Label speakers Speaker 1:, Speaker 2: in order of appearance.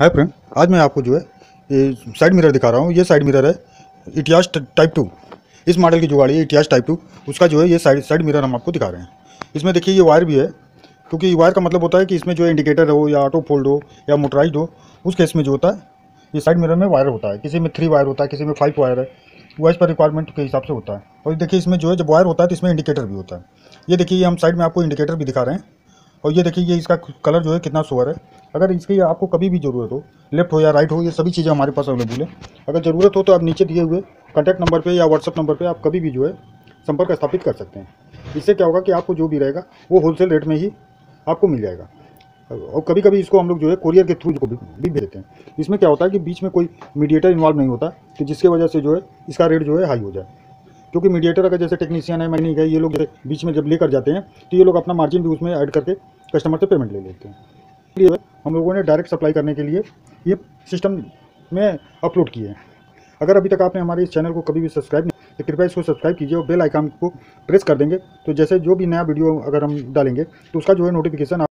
Speaker 1: Hi friend, आज मैं आपको जो है, ये साइड मिरर दिखा रहा हूँ। ये साइड मिरर है इटियास टाइप टू इस मॉडल की जो गाड़ी है इटियास टाइप टू उसका जो है, ये साइड साइड मिरर हम आपको दिखा रहे हैं। इसमें देखिए, ये वायर भी है, क्योंकि वायर का मतलब होता है कि इसमें जो है इंडिकेटर हो, या ऑटो फोल्ड हो, या मोटराइज हो, उस केस में जो होता है, ये साइड मिरर में वायर होता है। किसी में थ्री वायर होता है, किसी में फाइव वायर है वाइस पर रिक्वायरमेंट के हिसाब से होता है। और देखिए, इसमें जो है, जब वायर होता है तो इसमें इंडिकेटर भी होता है। ये देखिए हम साइड में आपको इंडिकेटर भी दिखा रहे हैं। और ये देखिए, ये इसका कलर जो है कितना सोअर है। अगर इसकी आपको कभी भी ज़रूरत हो लेफ़्ट हो या राइट हो, ये सभी चीज़ें हमारे पास अवेलेबल है। अगर ज़रूरत हो तो आप नीचे दिए हुए कॉन्टैक्ट नंबर पर या व्हाट्सअप नंबर पर आप कभी भी जो है संपर्क स्थापित कर सकते हैं। इससे क्या होगा कि आपको जो भी रहेगा, वो होलसेल रेट में ही आपको मिल जाएगा। और कभी कभी इसको हम लोग जो है कोरियर के थ्रू भी भी भेजते हैं। इसमें क्या होता है कि बीच में कोई मीडिएटर इन्वॉल्व नहीं होता, कि जिसके वजह से जो है इसका रेट जो है हाई हो जाए। क्योंकि मीडिएटर अगर जैसे टेक्नीशियन है मैकेनिक है, ये लोग बीच में जब लेकर जाते हैं तो ये लोग अपना मार्जिन भी उसमें ऐड करके कस्टमर से पेमेंट ले लेते हैं। इसलिए हम लोगों ने डायरेक्ट सप्लाई करने के लिए ये सिस्टम में अपलोड किए हैं। अगर अभी तक आपने हमारे इस चैनल को कभी भी सब्सक्राइब नहीं तो कृपया इसको सब्सक्राइब कीजिए और बेल आइकन को प्रेस कर देंगे। तो जैसे जो भी नया वीडियो अगर हम डालेंगे तो उसका जो है नोटिफिकेशन